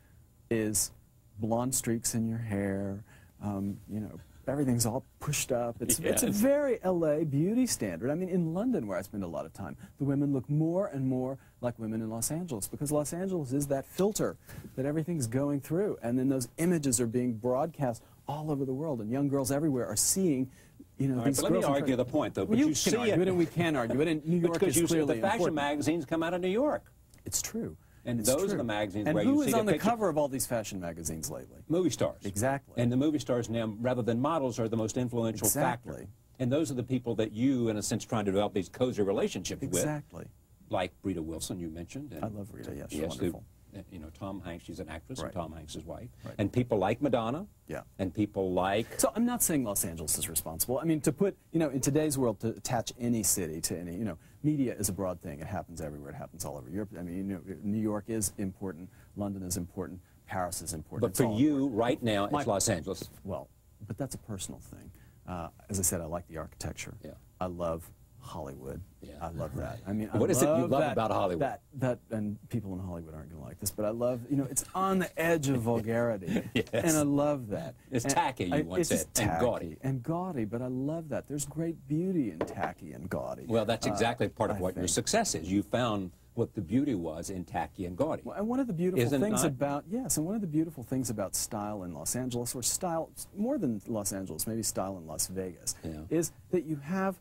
is blonde streaks in your hair, um, you know, everything's all pushed up. It's, it's a very LA beauty standard. I mean, in London, where I spend a lot of time, the women look more and more like women in Los Angeles because Los Angeles is that filter that everything's going through. And then those images are being broadcast all over the world, and young girls everywhere are seeing. You know, right, but let me argue the point, though. But you, you can see argue it- and we can argue it. And New (laughs) York because is you see the fashion important. magazines come out of New York. It's true. And It's those are the magazines and where who you is see the on the picture- cover of all these fashion magazines lately? Movie stars. Exactly. And the movie stars now, rather than models, are the most influential factor. Exactly. And those are the people that you, in a sense, trying to develop these cozy relationships Exactly. with. Exactly. Like Rita Wilson, you mentioned. And I love Rita, yes, she's yes, who- wonderful. You know, Tom Hanks, she's an actress, Right. and Tom Hanks' wife. Right. And people like Madonna. Yeah. And people like So I'm not saying Los Angeles is responsible. I mean, to put, you know, in today's world, to attach any city to any, you know, media is a broad thing. It happens everywhere. It happens all over Europe. I mean, you know, New York is important. London is important. Paris is important. But It's for you, important. right now, My- it's Los Angeles. Well, but that's a personal thing. Uh, as I said, I like the architecture. Yeah. I love Hollywood. Yeah. I love that. I mean, I What is it you love that- about Hollywood? That, that, and people in Hollywood aren't going to like this, but I love, you know, it's on the edge of vulgarity. (laughs) Yes. And I love that. It's And tacky, you I- once said, and gaudy. And gaudy, but I love that. There's great beauty in tacky and gaudy. Well, that's Uh, exactly part of I what your success is. You found what the beauty was in tacky and gaudy. Well, and one of the beautiful Isn't things about yes, and one of the beautiful things about style in Los Angeles, or style more than Los Angeles, maybe style in Las Vegas, Yeah. is that you have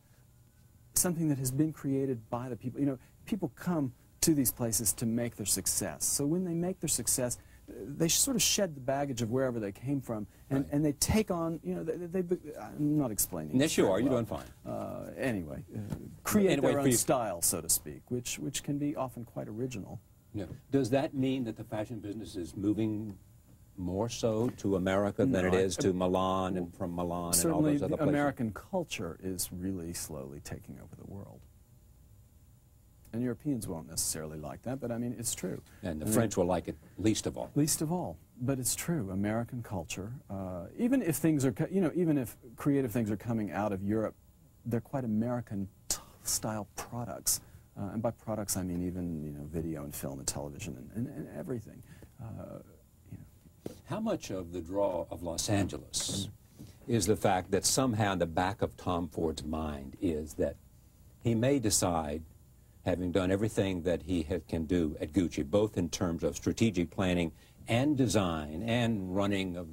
something that has been created by the people. You know, people come to these places to make their success. So when they make their success, they sort of shed the baggage of wherever they came from, and, Right. and they take on. You know, they. they, I'm not explaining. Yes, you are. You're doing fine. Uh, anyway, uh, create Anyway, their own style, so to speak, which which can be often quite original. Yeah. Does that mean that the fashion business is moving more so to America than No, it I- to Milan and from Milan and all those other places? American culture is really slowly taking over the world. And Europeans won't necessarily like that, but I mean, it's true. And the I mean, French will like it least of all. Least of all, but it's true. American culture, uh, even if things are, you know, even if creative things are coming out of Europe, they're quite American style products. Uh, and by products, I mean even, you know, video and film and television and, and, and everything. Uh, How much of the draw of Los Angeles is the fact that somehow in the back of Tom Ford's mind is that he may decide, having done everything that he ha- can do at Gucci, both in terms of strategic planning and design and running a,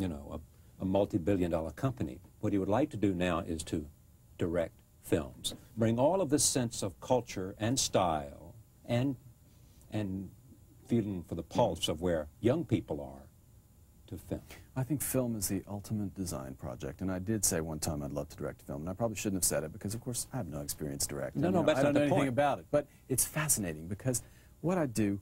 you know, a, a multi-billion dollar company, what he would like to do now is to direct films, bring all of this sense of culture and style and and feeling for the pulse of where young people are to film. I think film is the ultimate design project, and I did say one time I'd love to direct a film, and I probably shouldn't have said it because, of course, I have no experience directing. No, no, You know, that's I don't not know anything point. about it, but it's fascinating because what I do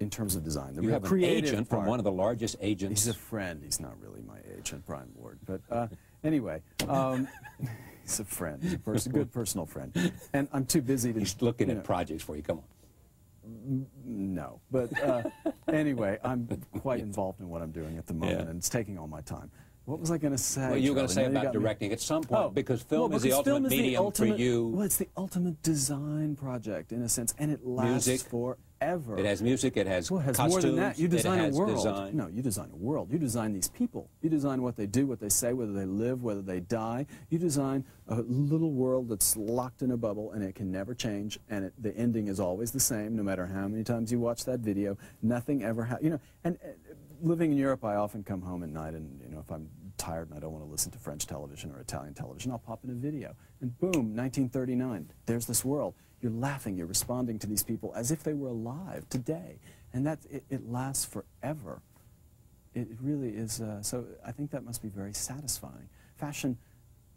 in terms of design, the You have an agent from one of the largest agents. He's a friend. He's not really my agent, Bryan Lourd. But uh, anyway, um, (laughs) he's a friend. He's a, pers- (laughs) good personal friend, and I'm too busy to. He's looking you at projects for you. Come on. No, but uh, anyway, I'm quite involved in what I'm doing at the moment, Yeah. and it's taking all my time. What was I going to say? Well, you were going to say about got me- directing at some point Oh, because film well, is the because ultimate is the medium ultimate- for you. Well, it's the ultimate design project in a sense, and it lasts Music. Forever. It has music. It has Well, it has costumes. more than that. You it design has a world. Design. No, you design a world. You design these people. You design what they do, what they say, whether they live, whether they die. You design a little world that's locked in a bubble and it can never change. And it, the ending is always the same, no matter how many times you watch that video. Nothing ever happens. You know, and uh, living in Europe, I often come home at night, and you know, if I'm tired and I don't want to listen to French television or Italian television, I'll pop in a video, and boom, 1939. There's this world. You're laughing. You're responding to these people as if they were alive today, and that it, it lasts forever. It really is. Uh, so I think that must be very satisfying. Fashion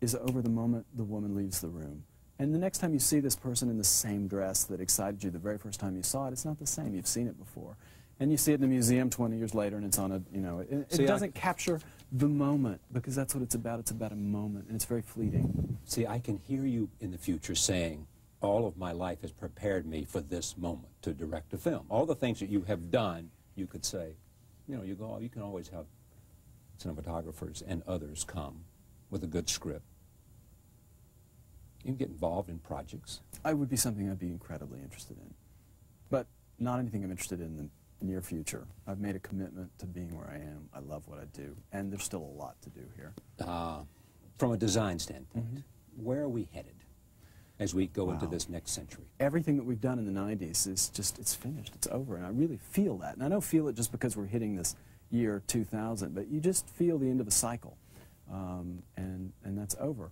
is over the moment the woman leaves the room. And the next time you see this person in the same dress that excited you the very first time you saw it, it's not the same. You've seen it before. And you see it in a museum 20 years later, and it's on a, you know, it, it See, doesn't capture the moment because that's what it's about. It's about a moment, and it's very fleeting. See, I can hear you in the future saying, all of my life has prepared me for this moment to direct a film. All the things that you have done, you could say, you know, you go, you can always have cinematographers and others come with a good script. You can get involved in projects. I would be something I'd be incredibly interested in, but not anything I'm interested in the near future. I've made a commitment to being where I am. I love what I do, and there's still a lot to do here. Uh, from a design standpoint, mm -hmm. where are we headed as we go wow. into this next century? Everything that we've done in the 90s is just, it's finished, it's over, and I really feel that. And I don't feel it just because we're hitting this year 2000, but you just feel the end of a cycle, um, and, and that's over.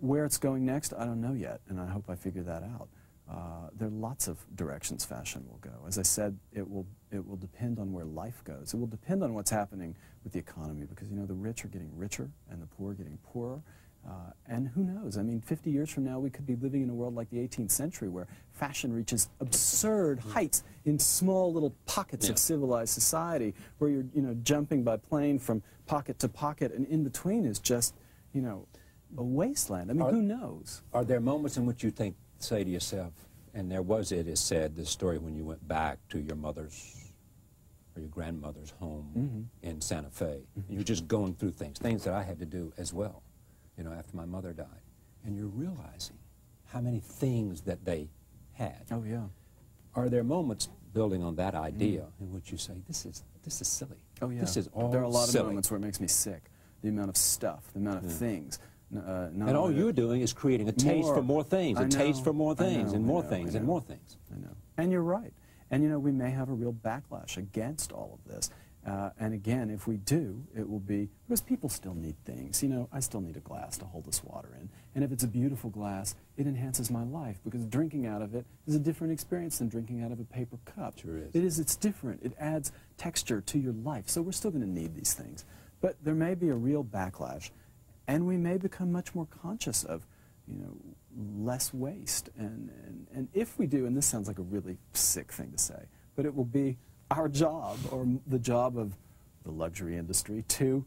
Where it's going next, I don't know yet, and I hope I figure that out. Uh, there are lots of directions fashion will go. As I said, it will, it will depend on where life goes. It will depend on what's happening with the economy because, you know, the rich are getting richer and the poor are getting poorer. Uh, and who knows? I mean, 50 years from now, we could be living in a world like the 18th century where fashion reaches absurd heights in small little pockets yeah. of civilized society where you're, you know, jumping by plane from pocket to pocket and in between is just, you know, a wasteland. I mean, are, who knows? Are there moments in which you think say to yourself, and there was, it is said, this story when you went back to your mother's or your grandmother's home mm -hmm. in Santa Fe. Mm -hmm. You're just going through things, things that I had to do as well, you know, after my mother died. And you're realizing how many things that they had. Oh, yeah. Are there moments building on that idea mm. in which you say, this is, this is silly. Oh, yeah. This is all There are a lot silly. of moments where it makes me sick. The amount of stuff, the amount of yeah. things uh, and all you're doing is creating a taste more, for more things, a know, taste for more things, know, and more know, things, and more things. I know. And you're right. And you know, we may have a real backlash against all of this. Uh, and again, if we do, it will be because people still need things. You know, I still need a glass to hold this water in. And if it's a beautiful glass, it enhances my life because drinking out of it is a different experience than drinking out of a paper cup. Sure is. It is. It's different. It adds texture to your life. So we're still going to need these things. But there may be a real backlash and we may become much more conscious of, you know, less waste. And, and, and if we do, and this sounds like a really sick thing to say, but it will be our job or the job of the luxury industry to,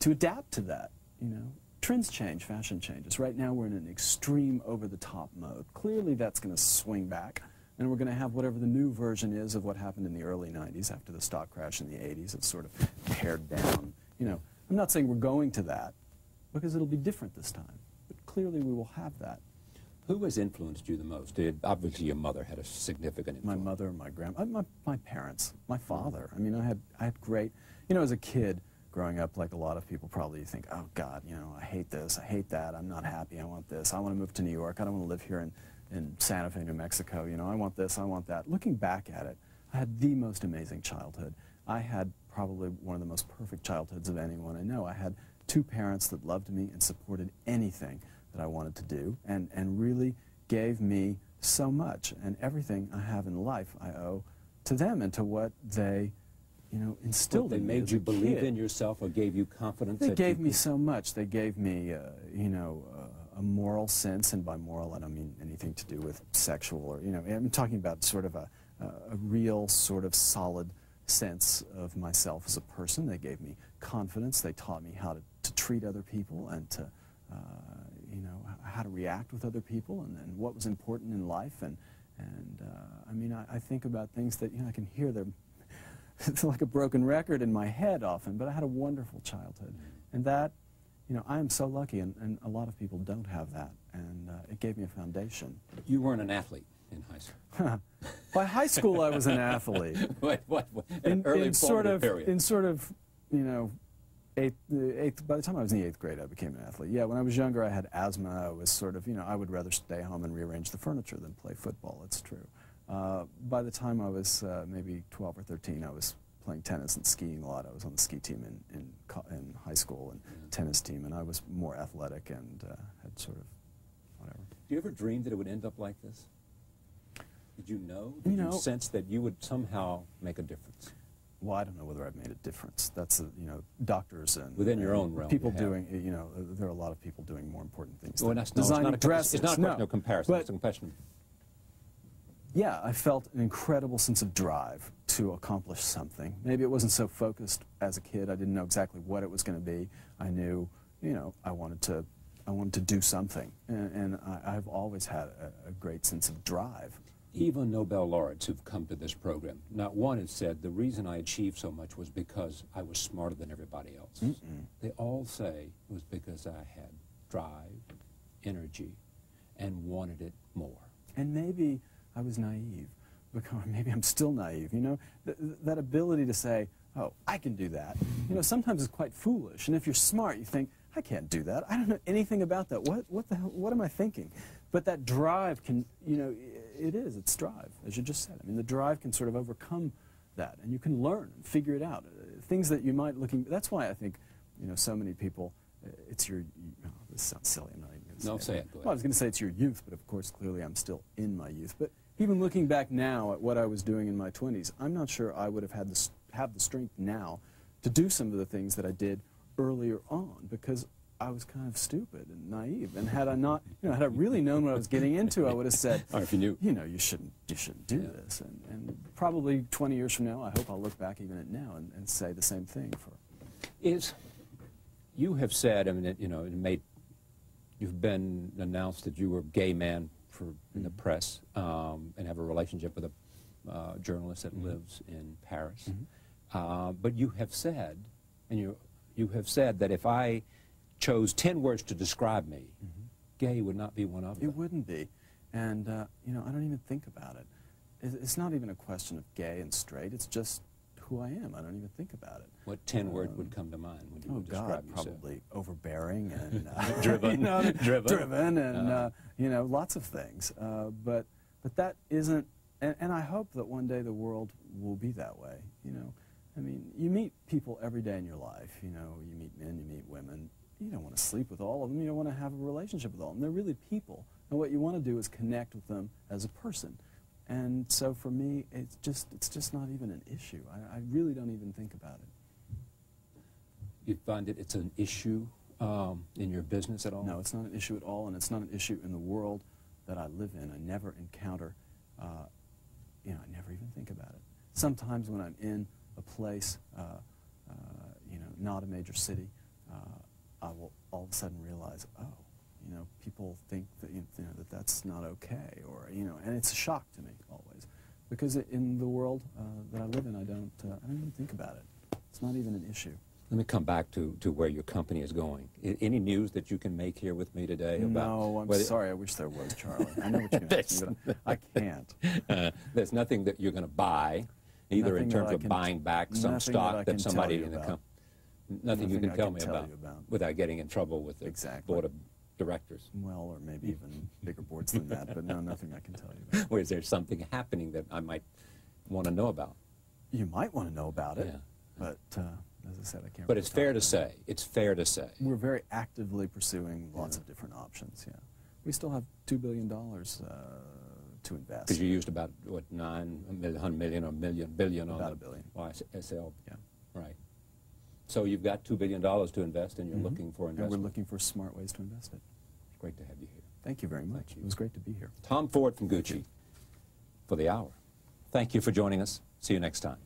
to adapt to that, you know. Trends change, fashion changes. Right now we're in an extreme over-the-top mode. Clearly that's going to swing back and we're going to have whatever the new version is of what happened in the early 90s after the stock crash in the 80s. It's sort of pared down. You know, I'm not saying we're going to that, because it'll be different this time. But clearly we will have that. Who has influenced you the most? Did, obviously your mother had a significant influence. My mother, my grandma, uh, my, my parents, my father. I mean, I had, I had great, you know, as a kid, growing up, like a lot of people probably you think, oh God, you know, I hate this, I hate that, I'm not happy, I want this, I want to move to New York, I don't want to live here in, in Santa Fe, New Mexico, you know, I want this, I want that. Looking back at it, I had the most amazing childhood. I had probably one of the most perfect childhoods of anyone I know. I had two parents that loved me and supported anything that I wanted to do and, and really gave me so much. And everything I have in life I owe to them and to what they you know, instilled they in me. They made you believe kid. in yourself or gave you confidence? They gave me so much. They gave me, uh, you know, uh, a moral sense, and by moral I don't mean anything to do with sexual or, you know, I'm talking about sort of a, a real sort of solid sense of myself as a person. They gave me confidence. They taught me how to, to treat other people and to, uh, how to react with other people and, and what was important in life. And, and uh, I mean, I, I, think about things that, you know, I can hear them. (laughs) it's like a broken record in my head often, but I had a wonderful childhood. And that, you know, I am so lucky, and, and a lot of people don't have that. And uh, it gave me a foundation. You weren't an athlete in high school. (laughs) By high school, I was an athlete. (laughs) what, what, what, in, early in sort of, period. in sort of, you know, eighth, eighth. By the time I was in the eighth grade, I became an athlete. Yeah, when I was younger, I had asthma. I was sort of, you know, I would rather stay home and rearrange the furniture than play football. It's true. Uh, by the time I was uh, maybe 12 or 13, I was playing tennis and skiing a lot. I was on the ski team in, in, in high school and yeah. tennis team, and I was more athletic and uh, had sort of whatever. Do you ever dream that it would end up like this? Did you know? Did you, know, you sense that you would somehow make a difference? Well, I don't know whether I've made a difference. That's a, you know doctors and within your own realm. People doing you know there are a lot of people doing more important things. Well, that's, no, designing it's not a, dresses. It's not no, no comparison. But, it's a question. Yeah, I felt an incredible sense of drive to accomplish something. Maybe it wasn't so focused as a kid. I didn't know exactly what it was going to be. I knew, you know, I wanted to, I wanted to do something, and, and I, have always had a, a great sense of drive even Nobel laureates who've come to this program, not one has said the reason I achieved so much was because I was smarter than everybody else. Mm -mm. They all say it was because I had drive, energy, and wanted it more. And maybe I was naive, or (laughs) maybe I'm still naive, you know, Th- that ability to say, oh, I can do that, you know, sometimes is quite foolish. And if you're smart, you think, I can't do that. I don't know anything about that. What, what the hell, what am I thinking? But that drive can, you know, it is, it's drive, as you just said. I mean, the drive can sort of overcome that, and you can learn and figure it out. Uh, things that you might looking, that's why I think, you know, so many people, uh, it's your, oh, this sounds silly, I'm not even going to no, say, it. Well, I was going to say it's your youth, but of course, clearly I'm still in my youth. But even looking back now at what I was doing in my 20s, I'm not sure I would have had the, have the strength now to do some of the things that I did earlier on because I was kind of stupid and naive. And had I not, you know, had I really known what I was getting into, I would have said, (laughs) Or if you knew. you know, you shouldn't, you shouldn't do this. And, and probably 20 years from now, I hope I'll look back even at now and, and say the same thing for is you have said, I mean, it, you know, it made you've been announced that you were a gay man for in the press um, and have a relationship with a uh, journalist that lives in Paris. Uh, but you have said, and you you have said that if I chose ten words to describe me, gay would not be one of them. It wouldn't be. And, uh, you know, I don't even think about it. It- It's not even a question of gay and straight. It's just who I am. I don't even think about it. What ten word would come to mind when you Oh, would God, yourself? probably overbearing and (laughs) uh, Driven. (laughs) you know, (laughs) Driven. driven, and Uh-huh. uh, you know, lots of things. Uh, but but that isn't. And, and I hope that one day the world will be that way. You know, I mean, you meet people every day in your life. You know, you meet men, you meet women. You don't want to sleep with all of them. You don't want to have a relationship with all of them. They're really people, and what you want to do is connect with them as a person. And so for me, it's just it's just not even an issue. I, I really don't even think about it. You find it it's an issue um, in your business at all? No, it's not an issue at all, and it's not an issue in the world that I live in. I never encounter, uh, you know, I never even think about it. Sometimes when I'm in a place, uh, uh, you know, not a major city, I will all of a sudden realize, oh, you know, people think that you know, that that's not okay, or you know, and it's a shock to me always, because in the world uh, that I live in, I don't, uh, I don't even think about it. It's not even an issue. Let me come back to, to where your company is going. I, any news that you can make here with me today about? No, I'm sorry. I wish there was, Charlie. I know what you're (laughs) going to ask me, but I can't. (laughs) Uh, there's nothing that you're going to buy, either in Nothing that terms of buying back some nothing that stock that somebody in the company. Nothing, you can I tell can me tell about, about. without getting in trouble with the Exactly. board of directors. Well, or maybe even bigger boards than that, but no, nothing I can tell you about. (laughs) Or is there something happening that I might want to know about? You might want to know about it, Yeah. but uh, as I said, I can't. But really it's fair to it. say, it's fair to say, We're very actively pursuing lots of different options, yeah. We still have $2 billion uh, to invest. because you used about, what, nine mil- hundred million or million, billion on About the a billion. YSL? Yeah. So you've got $2 billion to invest and you're Mhm. looking for investment. And we're looking for smart ways to invest it. Great to have you here. Thank you very much. You. It was great to be here. Tom Ford from Gucci for the hour. Thank you for joining us. See you next time.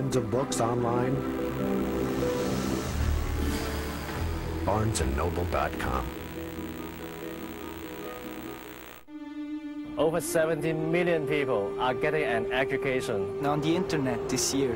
Millions of books online? BarnesandNoble.com. Over 70 million people are getting an education. on the internet this year.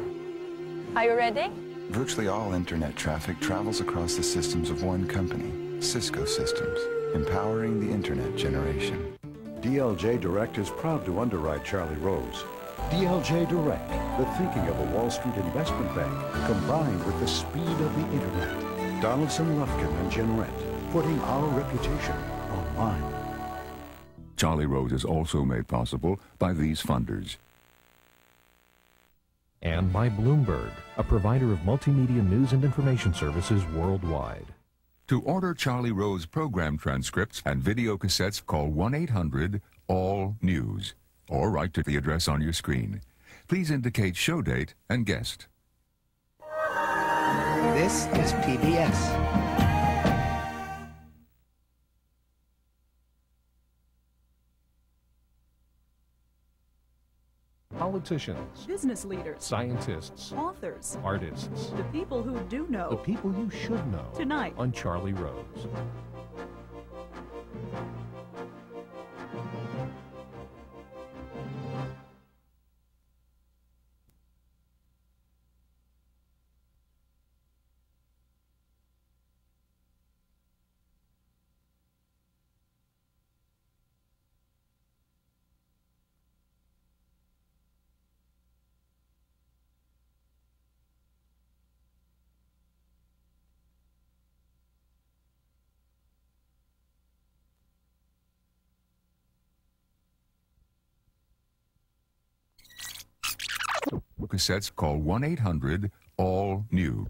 Are you ready? Virtually all internet traffic travels across the systems of one company, Cisco Systems, empowering the internet generation. DLJ Direct is proud to underwrite Charlie Rose. DLJ Direct, the thinking of a Wall Street investment bank, combined with the speed of the Internet. Donaldson Lufkin and Jenrette, putting our reputation online. Charlie Rose is also made possible by these funders. And by Bloomberg, a provider of multimedia news and information services worldwide. To order Charlie Rose program transcripts and video cassettes, call 1-800-ALL-NEWS or write to the address on your screen. Please indicate show date and guest. This is PBS. Politicians, business leaders, scientists, authors, artists, the people who do know, the people you should know. Tonight on Charlie Rose. Cassettes, call 1 800 ALL NEW.